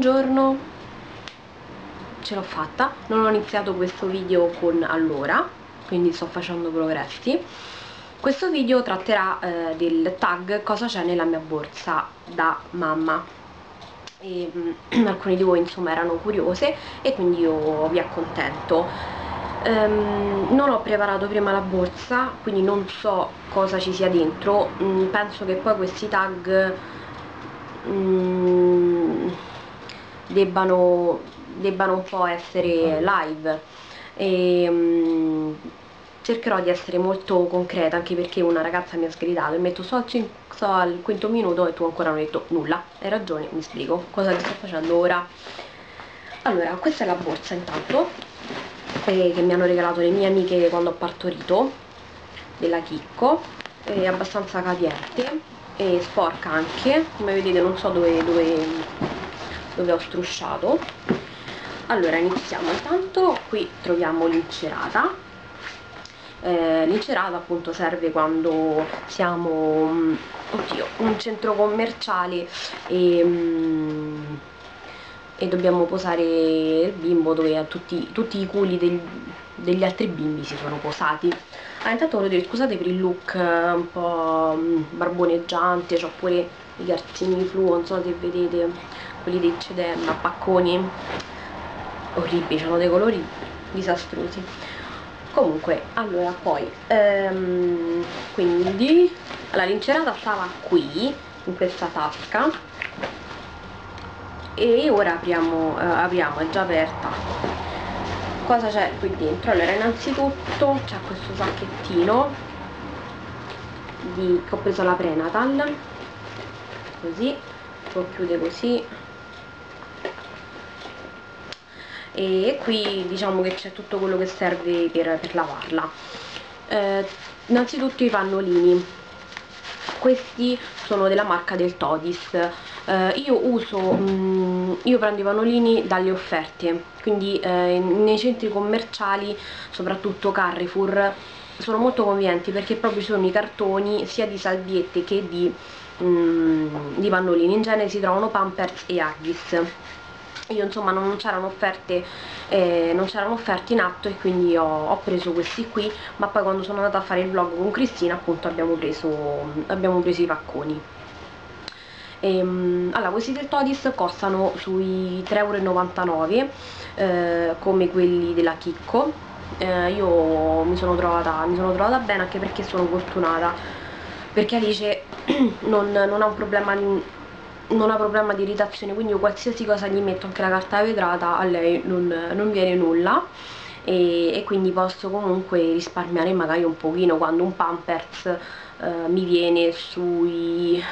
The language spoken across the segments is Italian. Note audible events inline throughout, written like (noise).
buongiorno. Ce l'ho fatta. Non ho iniziato questo video con allora quindi sto facendo progressi. Questo video tratterà eh, del tag cosa c'è nella mia borsa da mamma e, mh, (clears throat) alcuni di voi insomma erano curiose e quindi io vi accontento. Um, non ho preparato prima la borsa quindi non so cosa ci sia dentro. Mm, penso che poi questi tag mm, debbano, debbano un po' essere live. E um, cercherò di essere molto concreta anche perché una ragazza mi ha sgridato e metto sto al, sto al quinto minuto e tu ancora non hai detto nulla. Hai ragione, mi spiego cosa ti sto facendo ora? Allora, questa è la borsa intanto eh, che mi hanno regalato le mie amiche quando ho partorito della Chicco. È abbastanza capiente e sporca anche. Come vedete non so dove, dove, dove ho strusciato. Allora iniziamo. Intanto qui troviamo l'incerata. Eh, l'incerata appunto serve quando siamo mm, oddio, un centro commerciale e, mm, e dobbiamo posare il bimbo dove tutti, tutti i culi del, degli altri bimbi si sono posati. Ah, intanto volevo dire scusate per il look eh, un po' mm, barboneggiante ho pure i garzini fluo non so se vedete quelli dei Cedem pacconi orribili, hanno dei colori disastrosi. Comunque allora poi ehm, quindi la l'incerata stava qui in questa tasca e ora apriamo, eh, apriamo è già aperta. Cosa c'è qui dentro? Allora, innanzitutto c'è questo sacchettino di, che ho preso la prenatal così, lo chiude così e qui diciamo che c'è tutto quello che serve per, per lavarla. Eh, innanzitutto i pannolini. Questi sono della marca del Todis. Eh, io uso mh, mm, io prendo i pannolini dalle offerte quindi eh, nei centri commerciali soprattutto Carrefour sono molto convenienti perché proprio sono i cartoni sia di salviette che di, mh, mm, di pannolini. In genere si trovano Pampers e Huggies io insomma non, c'erano offerte eh, offerte in atto e quindi ho, ho, preso questi qui ma poi quando sono andata a fare il vlog con Cristina appunto abbiamo preso, abbiamo preso i pacconi ehm, allora questi del Todis costano sui 3,99€ eh, come quelli della Chicco. Eh, io mi sono, trovata, mi sono trovata bene anche perché sono fortunata perché Alice (clears throat) non, non ha un problema non ha problema di irritazione quindi qualsiasi cosa gli metto anche la carta vetrata a lei non, non viene nulla. E, e, quindi posso comunque risparmiare magari un pochino quando un pampers eh, mi viene sui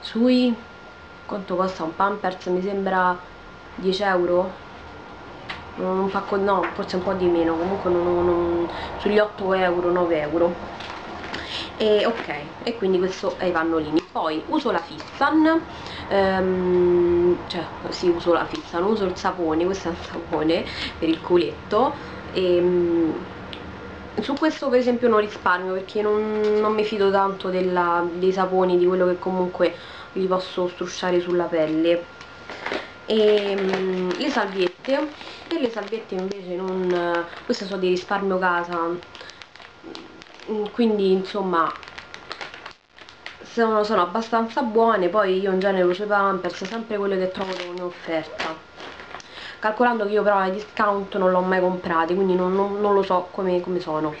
sui quanto costa un pampers? Mi sembra 10 euro? Un pacco no forse un po' di meno comunque non, non, sugli 8 euro 9 euro e ok e quindi questo è i pannolini poi uso la Fissan ehm, cioè sì uso la Fissan uso il sapone questo è un sapone per il culetto. E ehm, su questo per esempio non risparmio perché non, non mi fido tanto della, dei saponi di quello che comunque li posso strusciare sulla pelle. E um, le salviette. E le salviette invece non queste sono di risparmio casa quindi insomma sono, sono abbastanza buone poi io in genere uso i pampers sempre quelle che trovo in offerta calcolando che io però ai discount non l'ho mai comprati quindi non, non, non lo so come, come sono.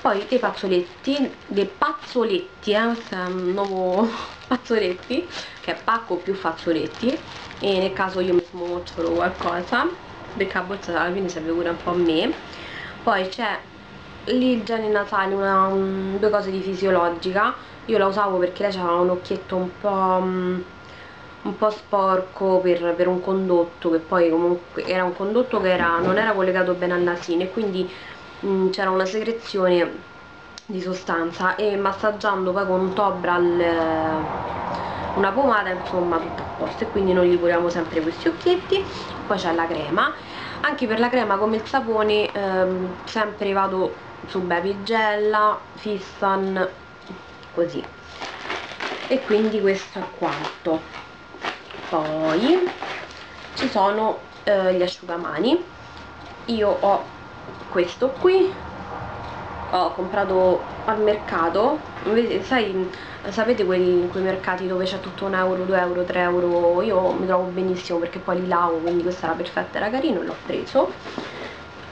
Poi dei fazzoletti dei pazzoletti eh, questo è un nuovo (laughs) fazzoletti che è pacco più fazzoletti e nel caso io mi smoccolo qualcosa perché la borsa alla fine serve pure un po' a me. Poi c'è l'igiene natale una, um, due cose di fisiologica. Io la usavo perché lei aveva un occhietto un po' um, un po' sporco per, per, un condotto che poi comunque era un condotto che era, non era collegato bene al nasino e quindi mm, c'era una secrezione di sostanza e massaggiando poi con un Tobral una pomata insomma tutto a posto. E quindi noi gli curiamo sempre questi occhietti. Poi c'è la crema. Anche per la crema come il sapone ehm, sempre vado su Baby Gella, Fissan così. E quindi questo è quanto. Poi ci sono eh, gli asciugamani. Io ho questo qui. Ho comprato al mercato. Sai, sapete quei, quei mercati dove c'è tutto un euro, 2 euro, 3 euro? Io mi trovo benissimo perché poi li lavo quindi questa era perfetta, era carino l'ho preso.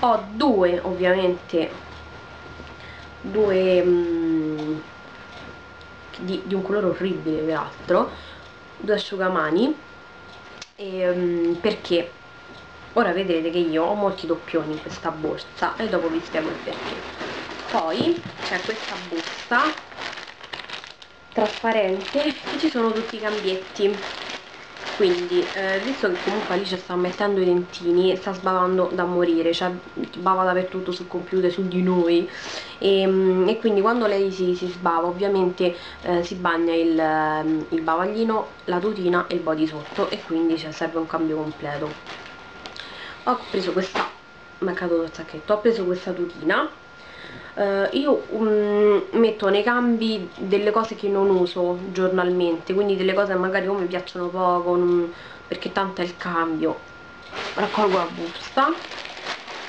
Ho due ovviamente due mm, di, di, un colore orribile peraltro due asciugamani. E, mm, perché? Ora vedrete che io ho molti doppioni in questa borsa e dopo vi spiego il perché. Poi c'è questa busta trasparente e ci sono tutti i cambietti quindi eh, visto che comunque Alice sta mettendo i dentini sta sbavando da morire cioè bava dappertutto sul computer su di noi e, mm, e quindi quando lei si, si sbava ovviamente eh, si bagna il, ehm, il, bavaglino la tutina e il body sotto e quindi cioè, serve un cambio completo. Ho preso questa mi è caduto il sacchetto ho preso questa tutina Uh, io um, metto nei cambi delle cose che non uso giornalmente quindi delle cose magari o mi piacciono poco non, perché tanto è il cambio. Raccolgo la busta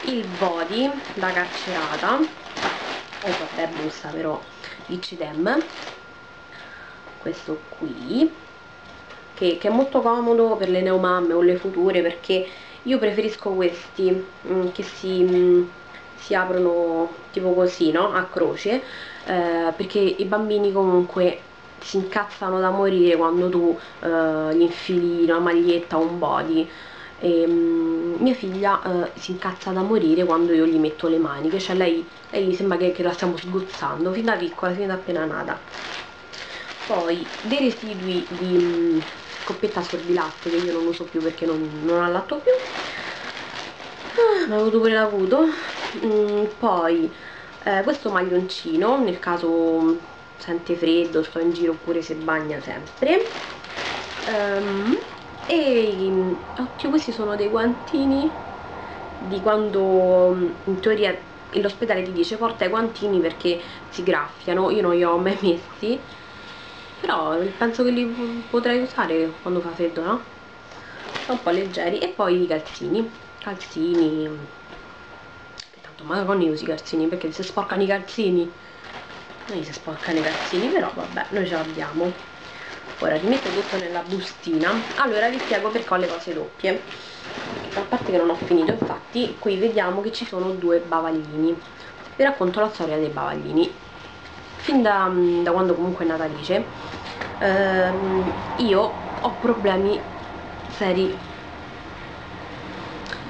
il body da carcerata e vabbè busta però Iccidem questo qui che, che, è molto comodo per le neomamme o le future perché io preferisco questi mm, che si mm, si aprono tipo così, no? A croce, eh, perché i bambini comunque si incazzano da morire quando tu eh, gli infili una maglietta o un body. E, um, mia figlia uh, si incazza da morire quando io gli metto le maniche, cioè lei, lei sembra che, che, la stiamo sgozzando, fin da piccola, fin da appena nata. Poi dei residui di um, scoppetta sorbilatte che io non uso più perché non, non allatto più. Ah, ha avuto pure l'avuto mm, poi eh, questo maglioncino nel caso sente freddo sto in giro oppure se bagna sempre. Um, e oddio questi sono dei guantini di quando in teoria l'ospedale ti dice porta i guantini perché si graffiano io non li ho mai messi. Però penso che li potrei usare quando fa freddo no? sono un po' leggeri. E poi i calzini. Calzini detto ma non usi i calzini perché si sporcano i calzini non si sporcano i calzini però vabbè noi ce l'abbiamo. Ora rimetto tutto nella bustina. Allora vi spiego perché ho le cose doppie. A parte che non ho finito infatti qui vediamo che ci sono due bavaglini vi racconto la storia dei bavaglini fin da, da quando comunque è nata Alice ehm, io ho problemi seri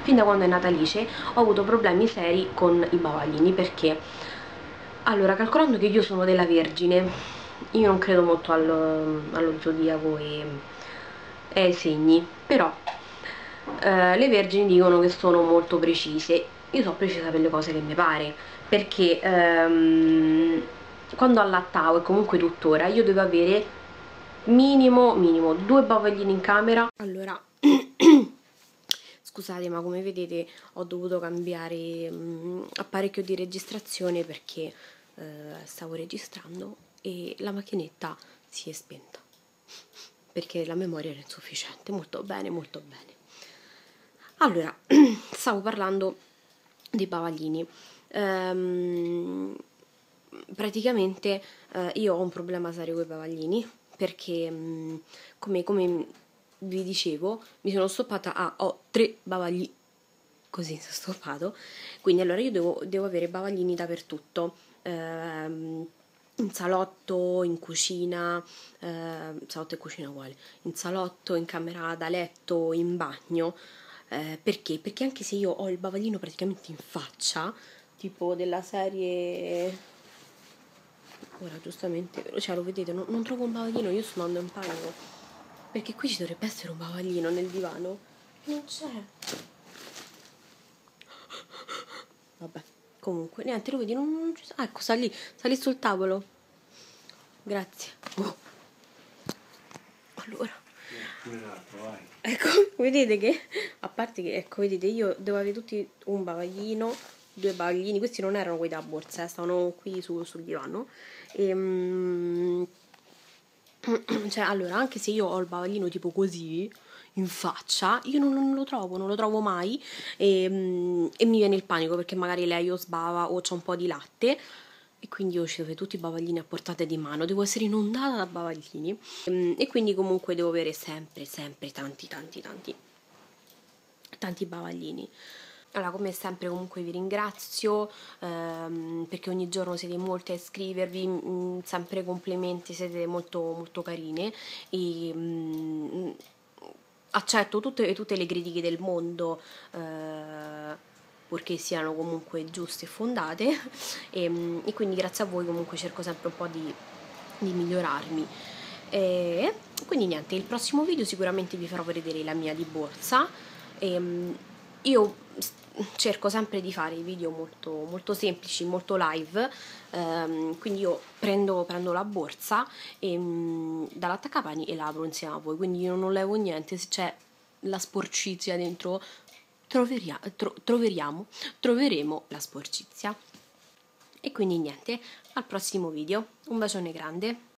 fin da quando è nata Alice ho avuto problemi seri con i bavaglini perché? Allora calcolando che io sono della Vergine io non credo molto allo, allo zodiaco e, e, ai segni però eh, le vergini dicono che sono molto precise. Io sono precisa per le cose che mi pare perché ehm, quando allattavo e comunque tuttora io devo avere minimo minimo due bavaglini in camera. Allora (clears throat) Scusate ma come vedete ho dovuto cambiare mh, mm, apparecchio di registrazione perché eh, stavo registrando e la macchinetta si è spenta (laughs) perché la memoria era insufficiente, molto bene, molto bene. Allora, (clears throat) stavo parlando dei bavaglini. Ehm, praticamente eh, io ho un problema serio con i bavaglini perché mm, come, come vi dicevo, mi sono stoppata a ho tre bavagli così sono stoppato. Quindi allora io devo, devo avere bavaglini dappertutto ehm, in salotto, in cucina eh, salotto e cucina uguale in salotto, in camera da letto, in bagno. Eh, perché? Perché anche se io ho il bavaglino praticamente in faccia tipo della serie ora giustamente cioè lo vedete non, non trovo un bavaglino io sto andando in panico perché qui ci dovrebbe essere un bavaglino nel divano. Non c'è. Vabbè, comunque, niente, lo vedi, non, non ci Ah, ecco, sta lì, sta lì sul tavolo. Grazie. Oh. Allora. Ecco, vedete che, a parte che, ecco, vedete, io devo avere tutti un bavaglino, due bavaglini, questi non erano quelli da borsa, eh, stavano qui su, sul divano. E, mm, (clears throat) cioè allora anche se io ho il bavaglino tipo così in faccia io non, non lo trovo non lo trovo mai e, mm, e, mi viene il panico perché magari lei o sbava o c'è un po' di latte e quindi io ci tutti i bavaglini a portata di mano. Devo essere inondata da bavaglini e, mm, e quindi comunque devo avere sempre sempre tanti tanti tanti tanti bavaglini allora, come sempre comunque vi ringrazio ehm, perché ogni giorno siete molti a iscrivervi, mh, mm, sempre complimenti, siete molto, molto carine e mh, mm, accetto tutte, tutte, le critiche del mondo eh, purché siano comunque giuste e fondate e, mh, mm, e, quindi grazie a voi comunque cerco sempre un po' di, di migliorarmi. E quindi niente, il prossimo video sicuramente vi farò vedere la mia di borsa. E, io cerco sempre di fare i video molto, molto semplici, molto live, ehm, quindi io prendo, prendo la borsa e, mh, mm, dall'attaccapani e la apro insieme a voi, quindi io non levo niente, se c'è la sporcizia dentro troveria, tro, troveriamo, troveremo la sporcizia. E quindi niente, al prossimo video, un bacione grande.